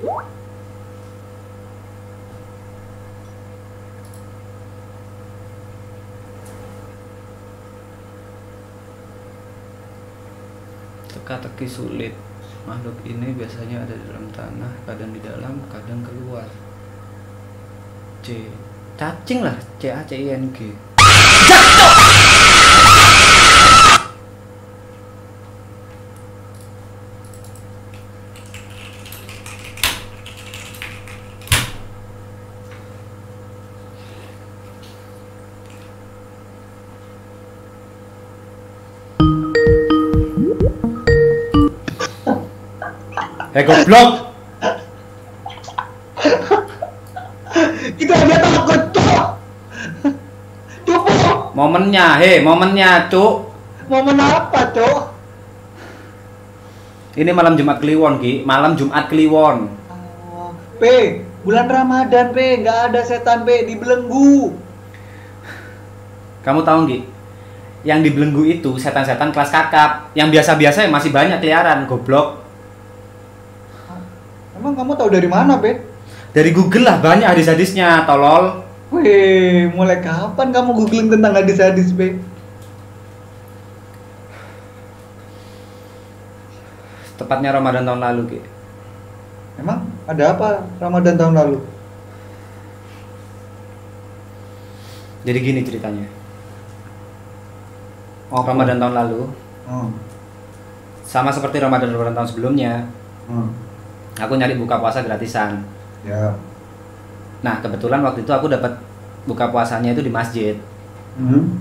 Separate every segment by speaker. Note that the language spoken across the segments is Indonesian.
Speaker 1: Teka-teki sulit. Makhluk ini biasanya ada di dalam tanah, kadang di dalam, kadang keluar. C. Cacing lah, C A C I N G. Eh goblok.
Speaker 2: Kita aja takut, Cok. Cukup.
Speaker 1: Momennya, he, momennya, cuk.
Speaker 2: Momen apa, Cok?
Speaker 1: Ini malam Jumat Kliwon, Ki. Malam Jumat Kliwon.
Speaker 2: Oh, P, bulan Ramadan, P. Nggak ada setan, P. Dibelenggu.
Speaker 1: Kamu tahu nggak? Yang dibelenggu itu setan-setan kelas kakap. Yang biasa-biasa yang masih banyak keliaran, goblok.
Speaker 2: Emang kamu tahu dari mana, P?
Speaker 1: Dari Google lah banyak hadis-hadisnya, tolol.
Speaker 2: Wih, mulai kapan kamu googling tentang hadis-hadis, P?
Speaker 1: Tepatnya Ramadan tahun lalu, Ki.
Speaker 2: Emang ada apa Ramadan tahun lalu?
Speaker 1: Jadi gini ceritanya.
Speaker 2: Oh,
Speaker 1: Ramadan tahun lalu,
Speaker 2: Oh.
Speaker 1: sama seperti Ramadan Ramadan tahun sebelumnya,
Speaker 2: Hmm.
Speaker 1: aku nyari buka puasa gratisan.
Speaker 2: Ya.
Speaker 1: Nah, kebetulan waktu itu aku dapat buka puasanya itu di masjid.
Speaker 2: Hmm.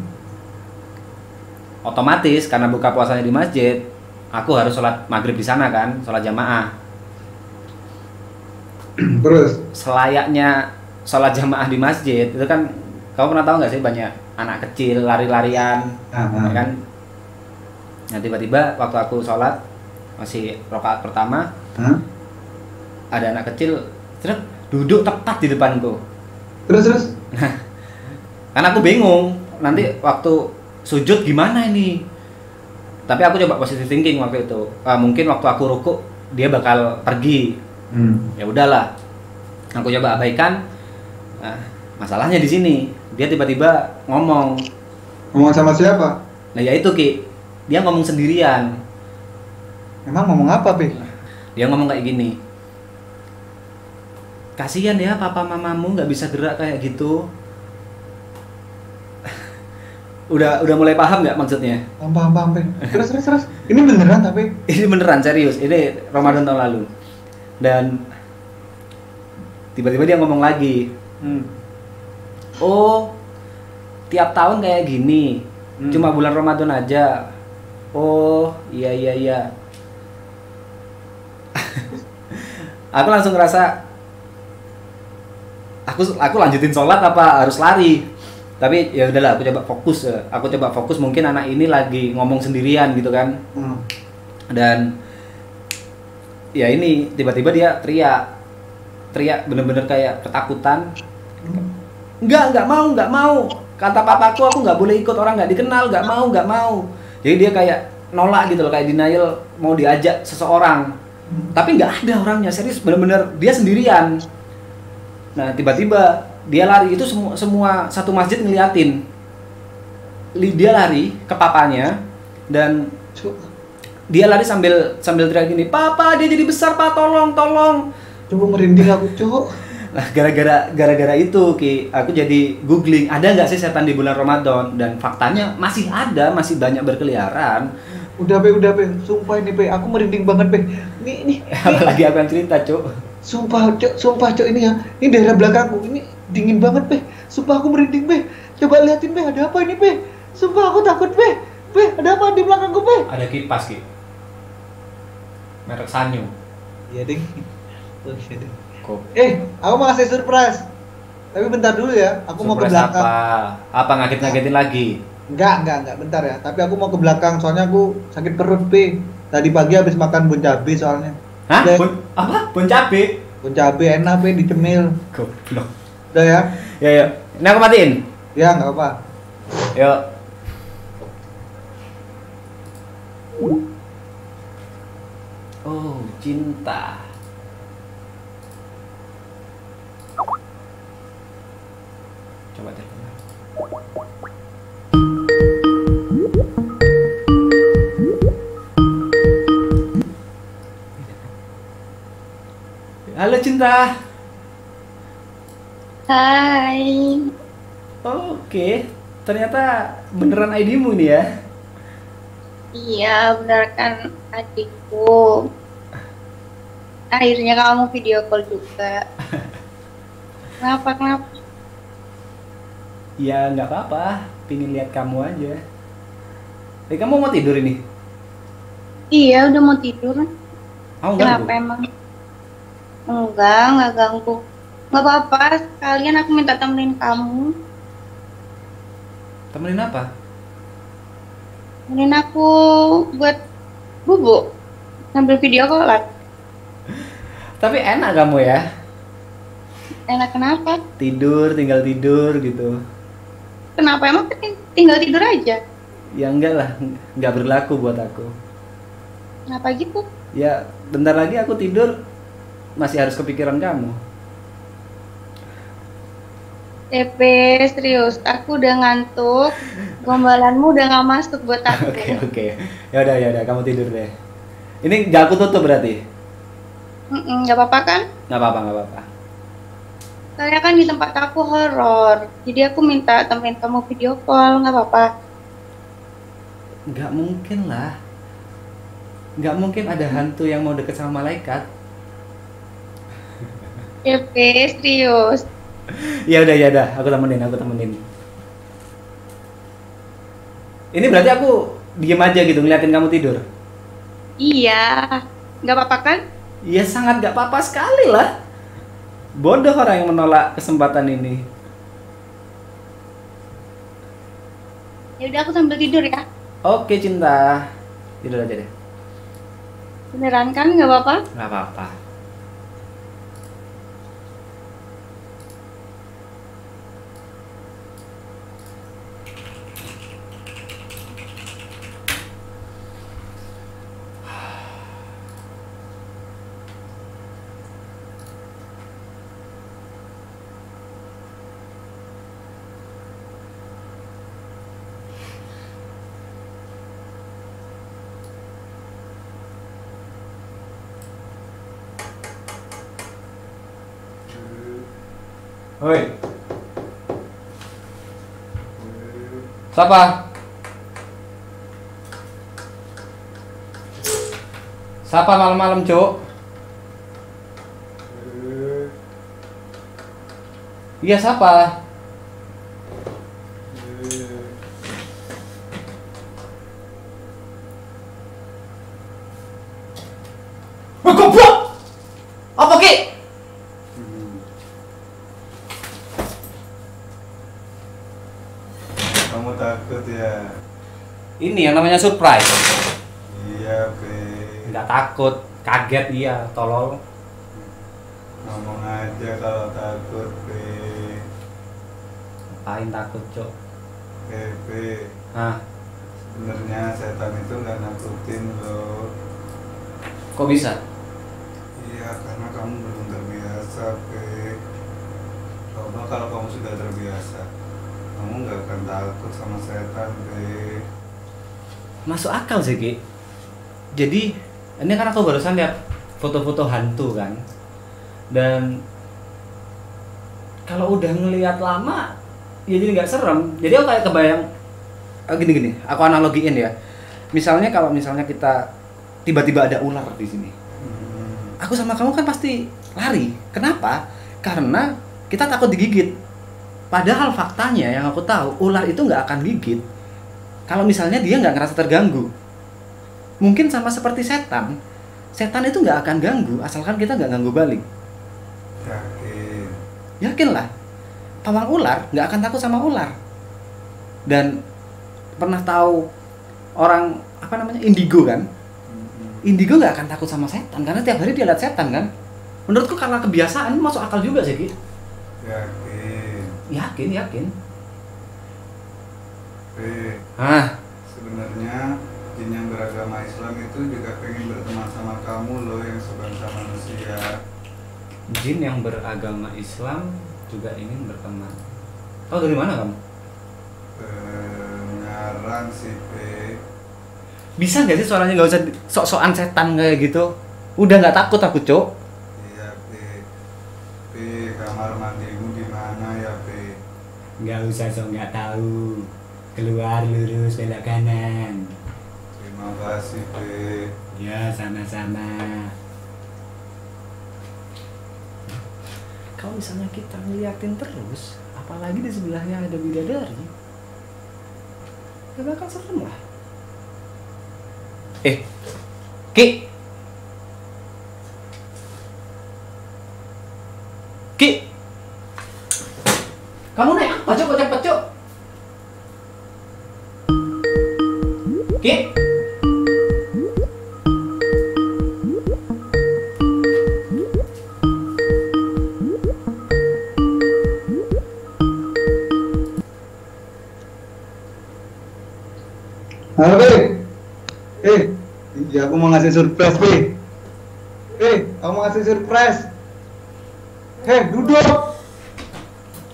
Speaker 1: Otomatis karena buka puasanya di masjid, aku harus sholat maghrib di sana kan, sholat jamaah.
Speaker 2: Terus?
Speaker 1: Selayaknya sholat jamaah di masjid itu kan, kamu pernah tahu nggak sih banyak anak kecil lari-larian,
Speaker 2: Nah,
Speaker 1: ya kan? Nah tiba-tiba waktu aku sholat masih rokaat pertama,
Speaker 2: Hah?
Speaker 1: ada anak kecil truk, duduk tepat di depanku.
Speaker 2: Terus terus?
Speaker 1: Karena aku bingung nanti waktu sujud gimana ini. Tapi aku coba positive thinking waktu itu. Ah, mungkin waktu aku ruku dia bakal pergi.
Speaker 2: Hmm.
Speaker 1: Ya udahlah. Aku coba abaikan. Nah, masalahnya di sini dia tiba-tiba ngomong.
Speaker 2: Ngomong sama siapa?
Speaker 1: Nah ya itu ki, dia ngomong sendirian.
Speaker 2: Emang ngomong apa, P?
Speaker 1: Dia ngomong kayak gini. Kasihan ya papa mamamu nggak bisa gerak kayak gitu. udah udah mulai paham nggak maksudnya?
Speaker 2: Paham, paham, paham. Terus, terus, terus. Ini beneran tapi?
Speaker 1: ini beneran serius ini Ramadan tahun lalu dan tiba-tiba dia ngomong lagi
Speaker 2: Hmm.
Speaker 1: Oh tiap tahun kayak gini.
Speaker 2: Hmm.
Speaker 1: cuma bulan Ramadan aja. Oh iya iya iya. Aku langsung ngerasa aku aku lanjutin sholat apa harus lari? Tapi ya udahlah aku coba fokus eh. aku coba fokus mungkin anak ini lagi ngomong sendirian gitu kan.
Speaker 2: Hmm.
Speaker 1: dan ya ini tiba-tiba dia teriak. Teriak bener-bener kayak ketakutan nggak nggak mau nggak mau. Kata papaku aku nggak boleh ikut orang nggak dikenal nggak mau nggak mau. Jadi dia kayak nolak gitu loh kayak denial mau diajak seseorang. Tapi nggak ada orangnya serius bener-bener dia sendirian. Nah tiba-tiba dia lari itu semua semua satu masjid ngeliatin. Li- dia lari ke papanya dan dia lari sambil sambil teriak gini papa dia jadi besar pak tolong tolong.
Speaker 2: Coba merinding aku, Cuk.
Speaker 1: Nah gara-gara gara-gara itu ki aku jadi googling ada nggak sih setan di bulan Ramadan dan faktanya masih ada masih banyak berkeliaran
Speaker 2: Udah, P, udah, P. Sumpah ini, P. Aku merinding banget, P. Ini, ini, ini.
Speaker 1: apalagi aku yang cerita cuk
Speaker 2: Sumpah, Cuk. Sumpah, Cuk. Ini ya. Ini daerah belakangku. Ini dingin banget, P. Sumpah, aku merinding, P. Coba liatin, P. Ada apa ini, P? Sumpah, aku takut, P. P, ada apa di belakangku, P?
Speaker 1: ada kipas ki merek Sanyo
Speaker 2: Iya, Ding. Oh, iya, Ding.
Speaker 1: Kok
Speaker 2: Eh, aku mau kasih surprise. Tapi bentar dulu ya. Aku mau ke
Speaker 1: Surprise
Speaker 2: belakang.
Speaker 1: apa apa ngaget-ngagetin lagi
Speaker 2: Enggak, enggak, enggak. Bentar ya. Tapi aku mau ke belakang. Soalnya aku sakit perut, P. Tadi pagi habis makan bun cabe soalnya.
Speaker 1: hah
Speaker 2: Udah.
Speaker 1: bon apa bon cabe
Speaker 2: Bun cabe enak, P. Dicemil.
Speaker 1: goblok
Speaker 2: Udah ya?
Speaker 1: ya ya ini aku matiin
Speaker 2: Ya, enggak apa.
Speaker 1: yuk oh cinta Coba telepon. Halo cinta.
Speaker 3: Hai.
Speaker 1: Oke, ternyata beneran ID-mu nih ya.
Speaker 3: Iya, benar kan adikku. Akhirnya kamu video call juga. Kenapa, kenapa?
Speaker 1: Ya nggak apa-apa, pingin lihat kamu aja. Eh kamu mau tidur ini?
Speaker 3: Iya, udah mau tidur.
Speaker 1: Mau
Speaker 3: Kenapa
Speaker 1: nggak?
Speaker 3: emang? Enggak, enggak ganggu. Enggak apa-apa, sekalian aku minta temenin kamu.
Speaker 1: Temenin apa?
Speaker 3: Temenin aku buat bubuk. Sambil video callan.
Speaker 1: Tapi enak kamu ya,
Speaker 3: Enak kenapa?
Speaker 1: tidur, tinggal tidur gitu.
Speaker 3: Kenapa emang ting- tinggal tidur aja?
Speaker 1: Ya enggak lah, nggak berlaku buat aku.
Speaker 3: Kenapa gitu?
Speaker 1: Ya bentar lagi aku tidur, masih harus kepikiran kamu.
Speaker 3: TP serius, aku udah ngantuk. Gombalanmu udah nggak masuk buat aku.
Speaker 1: Oke oke, ya udah ya udah kamu tidur deh. Ini nggak aku tutup berarti?
Speaker 3: Nggak apa-apa kan?
Speaker 1: Nggak apa-apa nggak apa-apa.
Speaker 3: Soalnya kan di tempat aku horor, jadi aku minta temenin kamu video call, nggak apa-apa.
Speaker 1: Nggak mungkin lah. Nggak mungkin ada hantu yang mau deket sama malaikat.
Speaker 3: TP serius.
Speaker 1: Ya udah ya udah, aku temenin, aku temenin. Ini berarti aku diem aja gitu ngeliatin kamu tidur.
Speaker 3: Iya, nggak apa-apa kan?
Speaker 1: Ya sangat gak apa-apa sekali lah. Bodoh orang yang menolak kesempatan ini.
Speaker 3: Ya udah aku sambil tidur ya.
Speaker 1: Oke cinta, tidur aja deh.
Speaker 3: Beneran kan? Nggak apa-apa?
Speaker 1: Gak apa-apa. Hoi. Siapa? Siapa malam-malam, Cuk? Iya, siapa?
Speaker 4: Kamu takut ya?
Speaker 1: Ini yang namanya surprise.
Speaker 4: Iya, Be.
Speaker 1: Enggak takut, kaget iya, tolol.
Speaker 4: Ngomong aja kalau takut, Be.
Speaker 1: Ngapain takut, Cuk?
Speaker 4: Eh, Be.
Speaker 1: Hah,
Speaker 4: Sebenarnya setan itu nggak nakutin loh.
Speaker 1: kok bisa?
Speaker 4: Iya, karena kamu belum terbiasa, Be. Coba kalau kamu sudah terbiasa, kamu nggak akan takut sama setan, Be.
Speaker 1: Masuk akal sih, Ki. Jadi, ini kan aku barusan lihat foto-foto hantu kan. Dan kalau udah ngelihat lama, ya jadi nggak serem. Jadi aku kayak kebayang ah, gini-gini, aku analogiin ya. Misalnya kalau misalnya kita tiba-tiba ada ular di sini.
Speaker 4: Hmm.
Speaker 1: Aku sama kamu kan pasti lari. Kenapa? Karena kita takut digigit. Padahal faktanya yang aku tahu, ular itu nggak akan gigit. Kalau misalnya dia nggak ngerasa terganggu. Mungkin sama seperti setan. Setan itu nggak akan ganggu, asalkan kita nggak ganggu balik.
Speaker 4: Yakin.
Speaker 1: Yakinlah, pawang ular nggak akan takut sama ular. Dan pernah tahu orang apa namanya indigo kan? Indigo nggak akan takut sama setan karena tiap hari dia lihat setan kan. Menurutku karena kebiasaan masuk akal juga sih Ki.
Speaker 4: Yakin.
Speaker 1: Yakin, yakin.
Speaker 4: Be.
Speaker 1: Ah,
Speaker 4: Sebenarnya jin yang beragama Islam itu juga pengen berteman sama kamu loh yang sebangsa manusia.
Speaker 1: jin yang beragama Islam juga ingin berteman. Tahu dari mana kamu?
Speaker 4: Pengarang sih, Pe.
Speaker 1: Bisa nggak sih suaranya nggak usah sok-sokan setan kayak gitu? Udah nggak takut aku, Cok.
Speaker 4: Iya, Pe. Pe, kamar mandimu di mana ya, Pe?
Speaker 1: Nggak usah sok nggak tahu. Keluar lurus belok kanan.
Speaker 4: Terima kasih, Pe.
Speaker 1: Ya, sama-sama. Kalau misalnya kita ngeliatin terus, apalagi di sebelahnya ada bidadari, ya bakal serem lah. Eh, Ki! Ki!
Speaker 2: Halo. Eh, iya aku mau ngasih surprise, Be. Eh, aku mau ngasih surprise. Hei, duduk.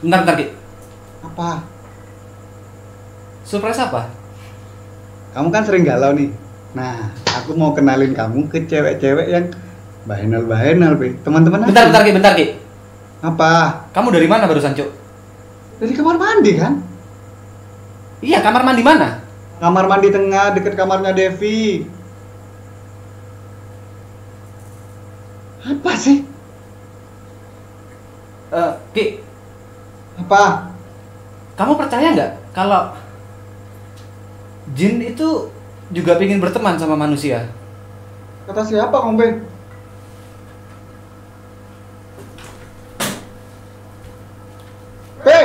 Speaker 1: Bentar, bentar, Ki.
Speaker 2: Apa?
Speaker 1: Surprise apa?
Speaker 2: Kamu kan sering galau nih. Nah, aku mau kenalin kamu ke cewek-cewek yang bahenal-bahenal, Be. Teman-teman
Speaker 1: Bentar,
Speaker 2: aku.
Speaker 1: bentar, Ki, bentar, Ki.
Speaker 2: Apa?
Speaker 1: Kamu dari mana barusan, Cuk?
Speaker 2: Dari kamar mandi kan?
Speaker 1: Iya, kamar mandi mana?
Speaker 2: Kamar mandi tengah deket kamarnya Devi. Apa sih?
Speaker 1: Eh, Ki,
Speaker 2: Apa?
Speaker 1: kamu percaya nggak kalau jin itu juga ingin berteman sama manusia?
Speaker 2: Kata siapa, Kong Be? Be!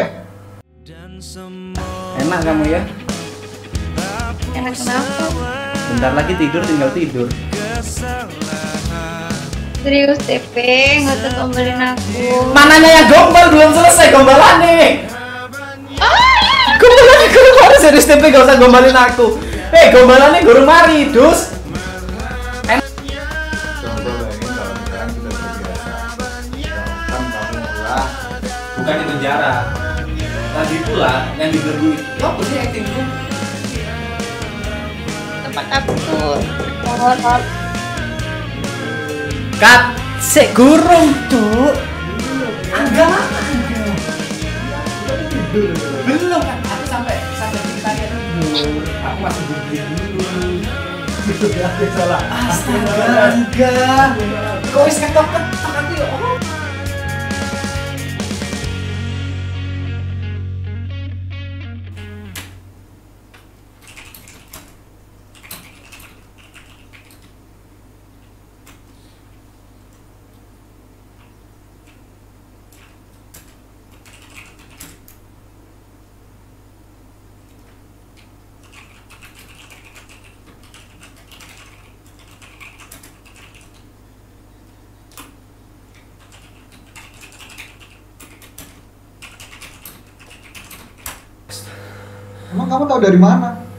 Speaker 1: Enak kamu ya?
Speaker 3: Enak kenapa?
Speaker 1: Bentar lagi tidur tinggal tidur.
Speaker 3: Serius TP, nggak usah gombalin aku.
Speaker 1: Mananya yang gombal belum selesai gombalannya. Gombalannya guru mari serius TP gak usah gombalin aku. Eh, gombalannya guru mari, dus. Bukan di penjara. Lagi pula yang digerbu itu. Ya apa sih actingku?
Speaker 3: Tempat aku tuh horor.
Speaker 1: Kat, sik gurung. Enggak, enggak. Belum kan, aku sampai sampai ceritanya dulu. Aku masih googling dulu. Astaga, enggak. Kok wis ketok-ketok
Speaker 2: Emang kamu tahu dari mana?